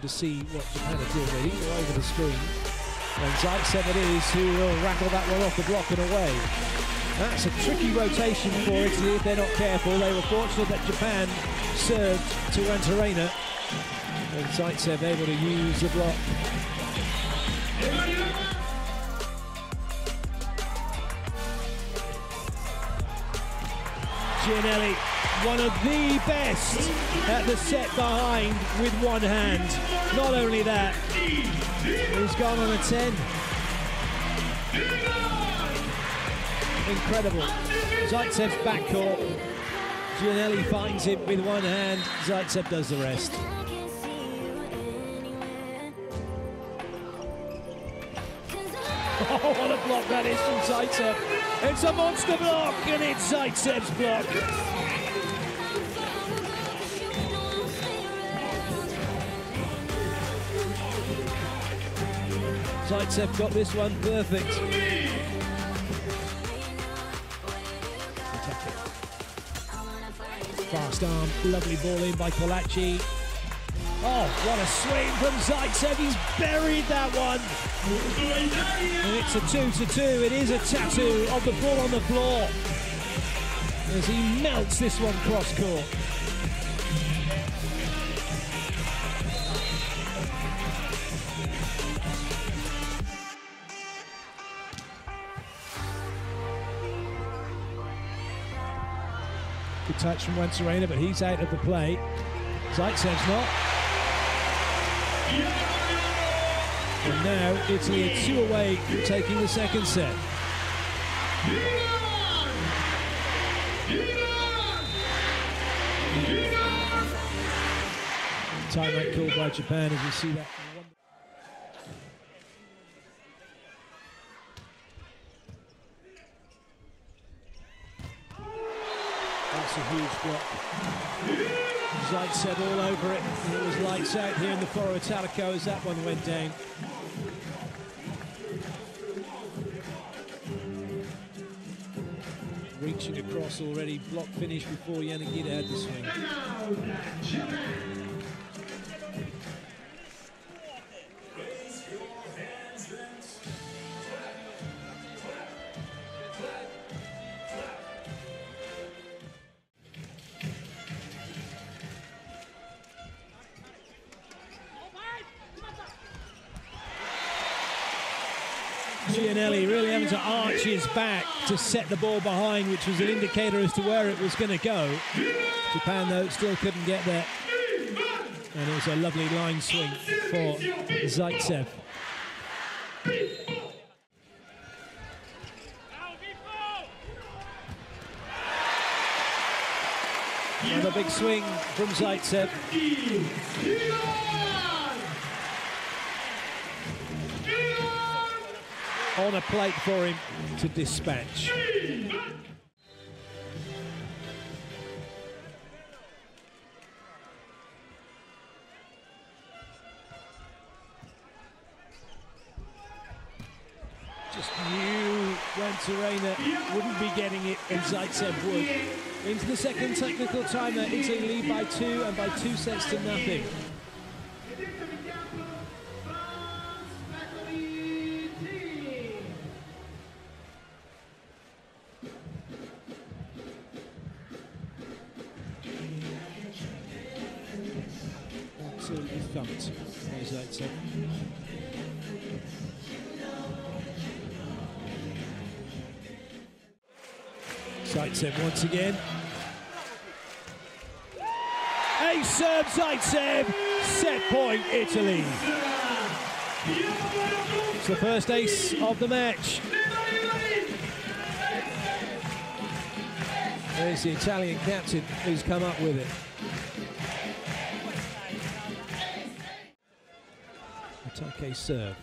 to see what Japan are doing. They go over the screen. And Zaytsev it is who will rattle that one off the block and away. That's a tricky rotation for Italy if they're not careful. They were fortunate that Japan served to Juantorena. And Zaytsev able to use the block. Giannelli, one of the best at the set behind with one hand. Not only that, he's gone on a 10. Incredible. Zaytsev's backcourt. Giannelli finds him with one hand. Zaytsev does the rest. Oh, what a block that is from Zaytsev. It's a monster block, and it's Zaytsev's block. Zaytsev got this one perfect. Fast arm, lovely ball in by Colaci. Oh, what a swing from Zaytsev. He's buried that one. And it's a two to two. It is a tattoo of the ball on the floor as he melts this one cross court. Good touch from Juantorena, but he's out of the play. Zaytsev's not. And now Italy are two away from taking the second set. Timeout called by Japan as you see that. That's a huge block. Zaytsev all over it. It was lights out here in the Foro Italico as that one went down. Reaching across already, block finish before Yanagida had the swing. Giannelli really having to arch his back to set the ball behind, which was an indicator as to where it was going to go. Japan, though, still couldn't get there. And it was a lovely line swing for Zaytsev. Another big swing from Zaytsev. On a plate for him to dispatch. Just knew Juantorena wouldn't be getting it and Zaytsev would. Into the second technical timer, Italy lead by two and by two sets to nothing. Absolutely thumped by Zaytsev. Zaytsev once again. Ace serve Zaytsev, set point Italy. It's the first ace of the match. There's the Italian captain who's come up with it. Otake serve.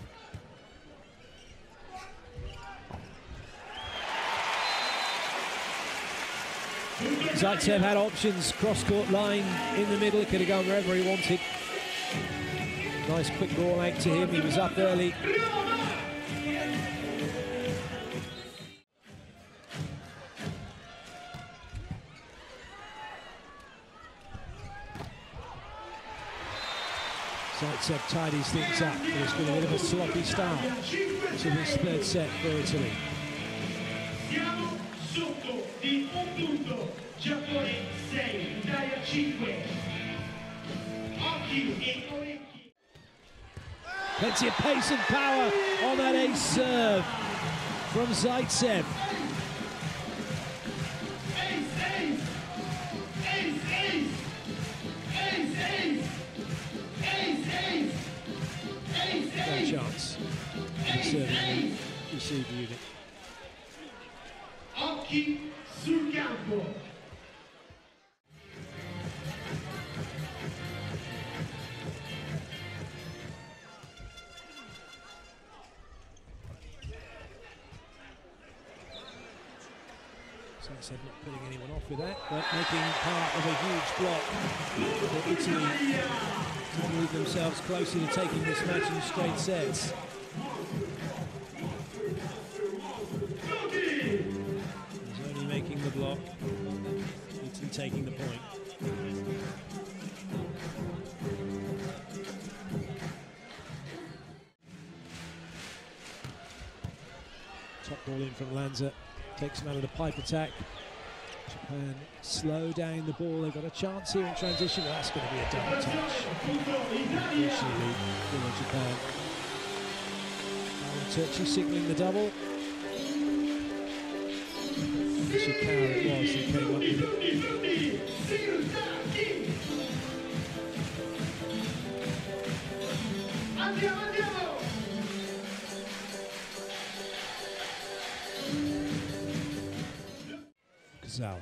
Zaytsev had options, cross-court line in the middle, could have gone wherever he wanted. Nice quick ball out to him, he was up early. Zaytsev tidies things up, but it's been a bit of a sloppy start to this third set for Italy. Siamo sotto di un punto. Giappone 6, Italia 5. Occhi orecchi. Plenty of pace and power on that ace serve from Zaytsev. The receive unit. Occhi sul campo. Zaytsev not putting anyone off with that, but making part of a huge block for Italy to move themselves closer to taking this match in straight sets. Taking the point. Top ball in from Lanza. Takes him out of the pipe attack. Japan slow down the ball. They've got a chance here in transition. That's going to be a double touch. Japan. Turchi signalling the double. A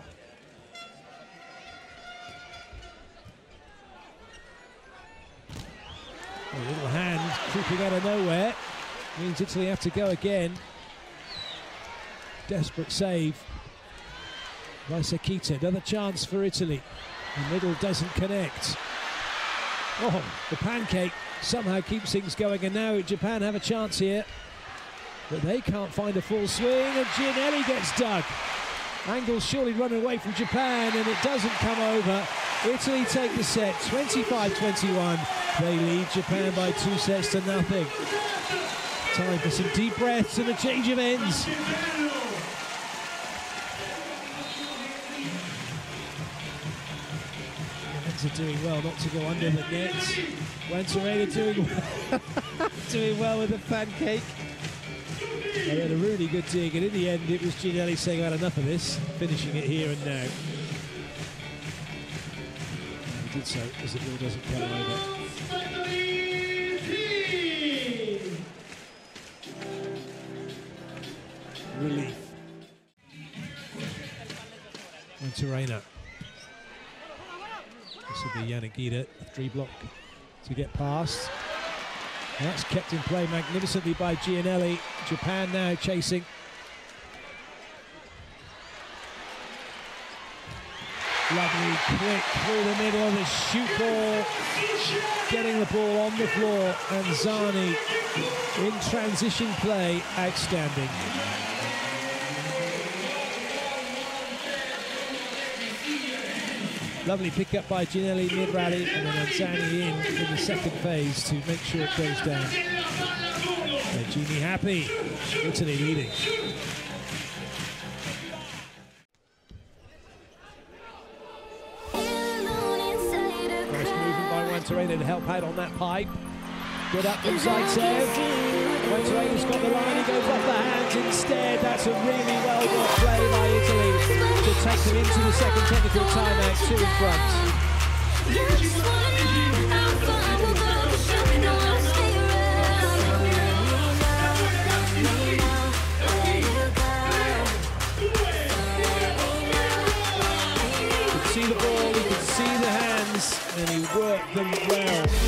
little hand creeping out of nowhere. Means Italy have to go again. Desperate save by Sekita. Another chance for Italy. The middle doesn't connect. Oh, the pancake somehow keeps things going, and now Japan have a chance here. But they can't find a full swing, and Giannelli gets dug. Angles surely running away from Japan, and it doesn't come over. Italy take the set 25-21. They lead Japan by two sets to nothing. Time for some deep breaths and a change of ends. Ends are doing well not to go under the net. Juantorena doing well, doing well with the pancake. They had a really good dig, and in the end, it was Giannelli saying, I've had enough of this, finishing it here and now. And he did so as the ball doesn't come over. Relief. And Juantorena. This will be Yanagida, three block to get past. That's kept in play magnificently by Giannelli. Japan now chasing. Lovely quick through the middle of the shoot ball. Getting the ball on the floor. Anzani in transition play. Outstanding. Lovely pick up by Giannelli mid rally and then Zani in in the second phase to make sure it goes down. And Genie happy. Italy leading. Nice movement by Juantorena to help out on that pipe. Good up from Zaytsev. Juantorena's got the line, he goes off the hands instead. That's a really well done to take them into the second technical timeout, two in front. See the ball, you could see the hands, and he worked them well.